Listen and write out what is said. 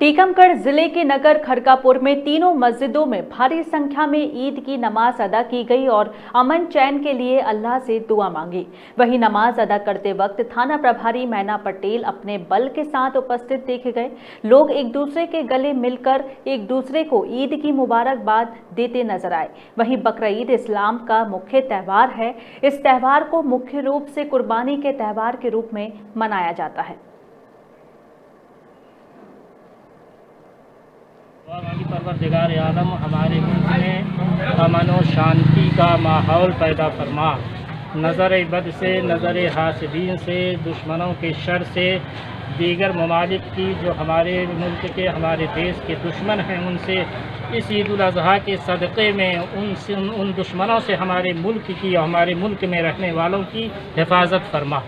टीकमगढ़ ज़िले के नगर खरकापुर में तीनों मस्जिदों में भारी संख्या में ईद की नमाज़ अदा की गई और अमन चैन के लिए अल्लाह से दुआ मांगी। वहीं नमाज़ अदा करते वक्त थाना प्रभारी मैना पटेल अपने बल के साथ उपस्थित देखे गए। लोग एक दूसरे के गले मिलकर एक दूसरे को ईद की मुबारकबाद देते नज़र आए। वहीं बकरीद इस्लाम का मुख्य त्यौहार है। इस त्यौहार को मुख्य रूप से कुर्बानी के त्यौहार के रूप में मनाया जाता है। परवरदिगार आलम, हमारे मुल्क में अमन और शांति का माहौल पैदा फरमा। नज़र बद से नज़र हासिदीन से, दुश्मनों के शर से, दीगर ममालिक की जो हमारे मुल्क के, हमारे देश के दुश्मन हैं, उनसे इस ईद अज़हा के सदक़े में उनसे उन दुश्मनों से हमारे मुल्क की और हमारे मुल्क में रहने वालों की हिफाजत फरमा।